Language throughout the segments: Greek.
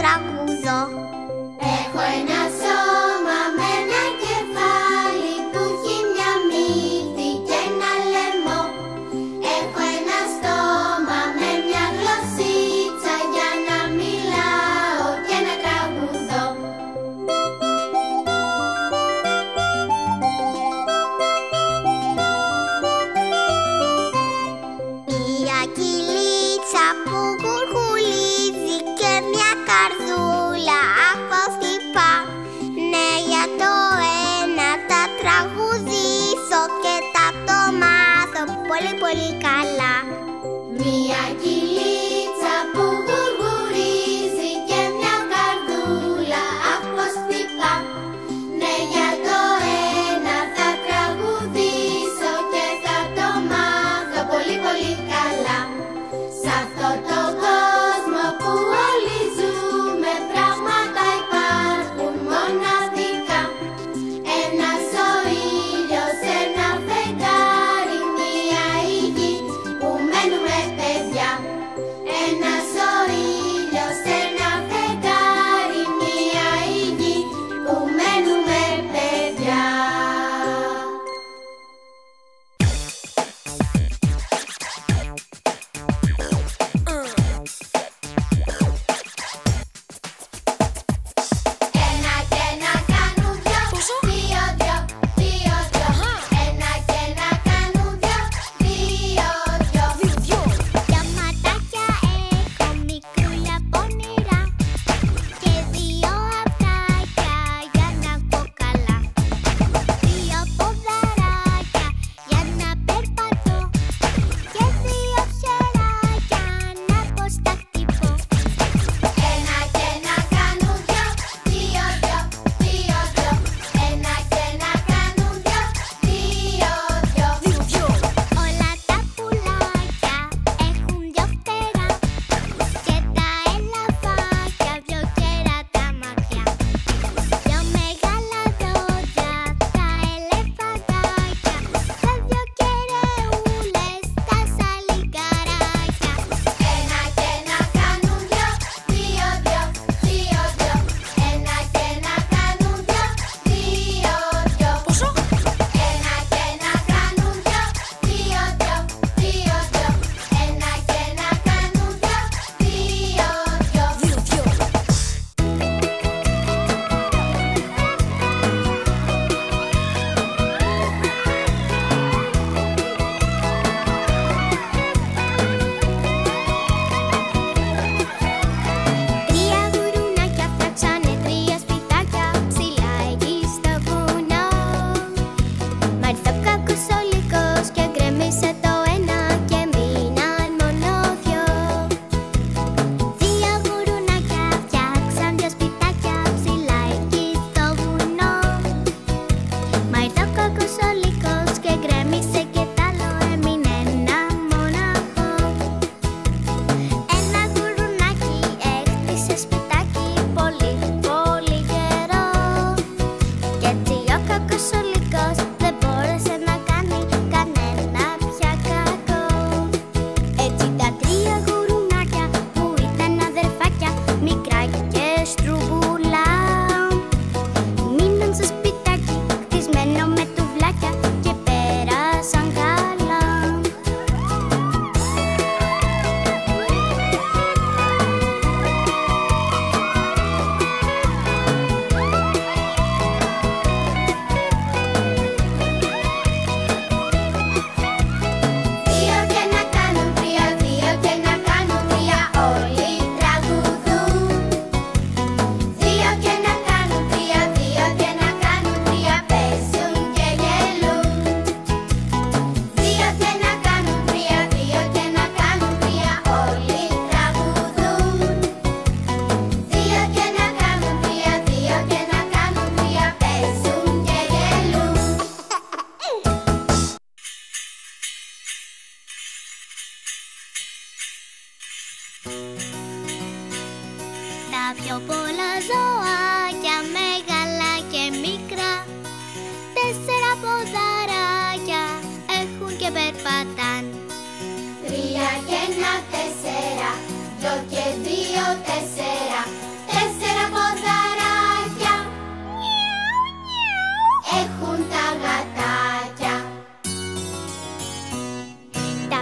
και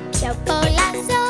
la piopola.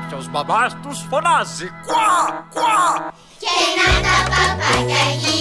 κάποιος μπαμπάς τους φωνάζει «Κουά! Κουά!» Και να τα παπάκια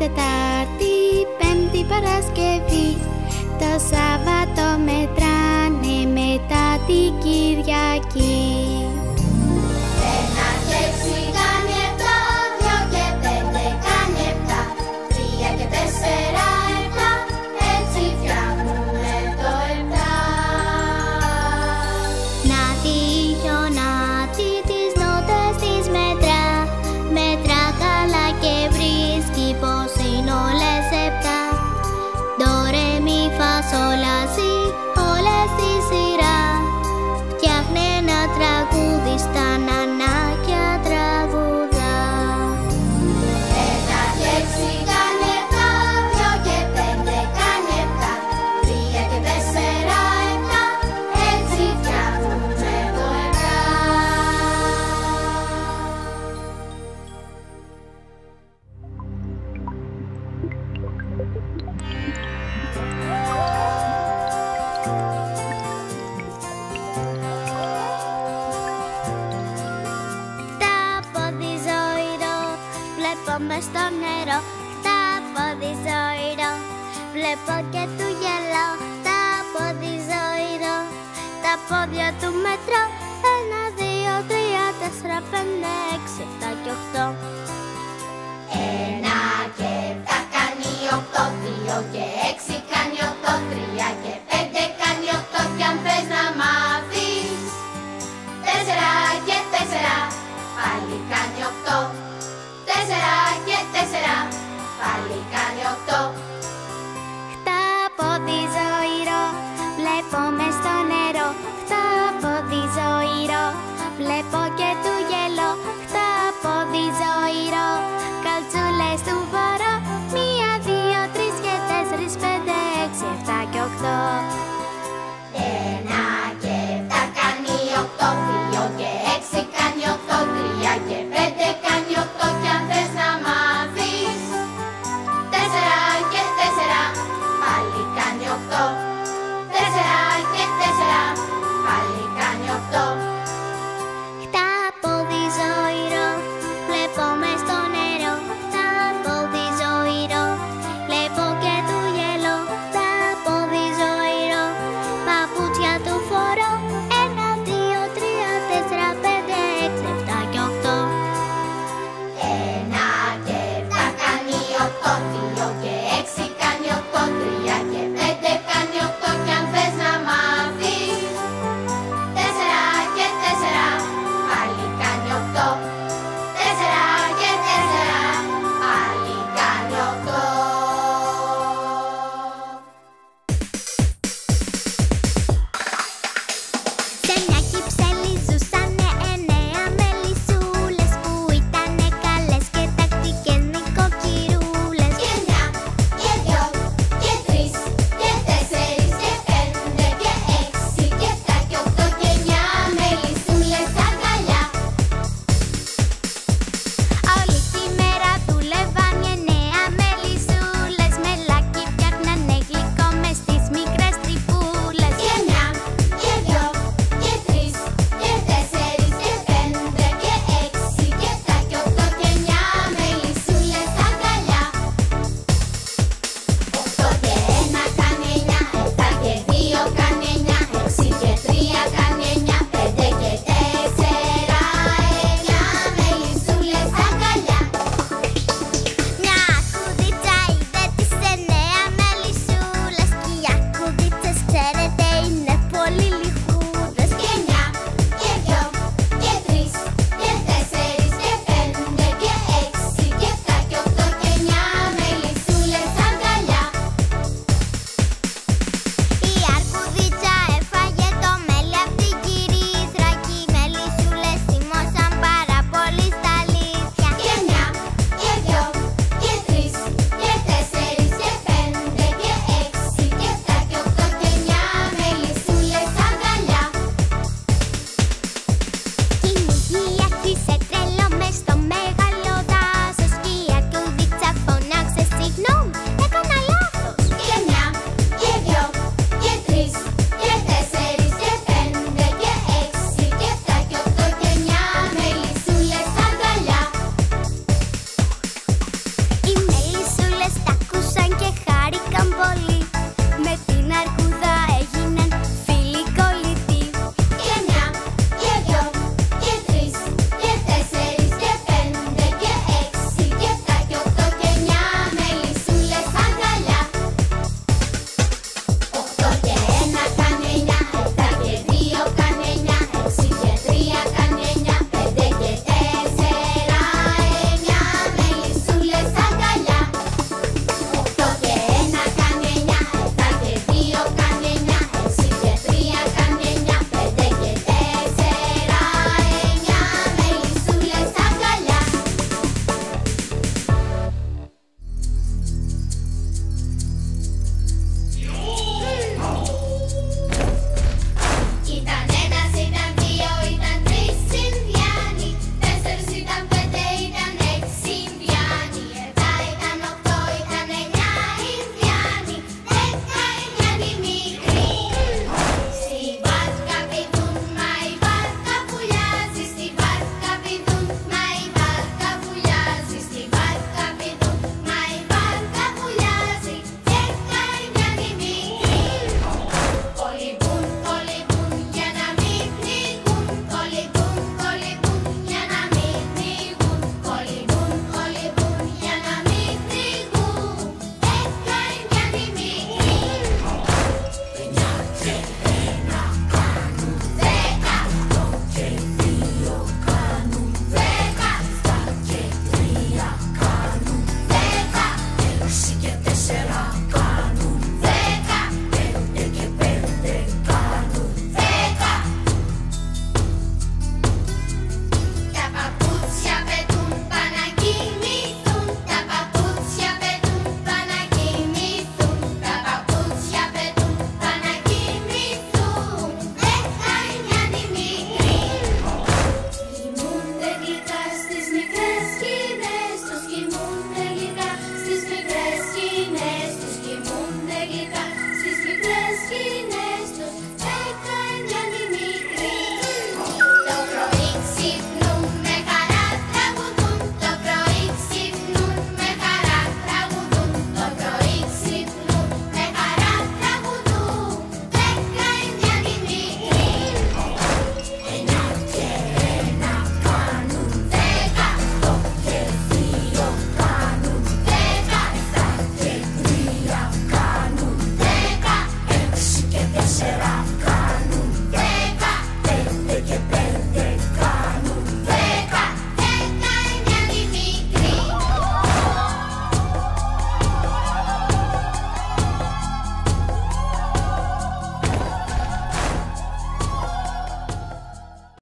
Τετάρτη, Πέμπτη, Παρασκευή. Το Σάββατο μετράνε μετά την Κυριακή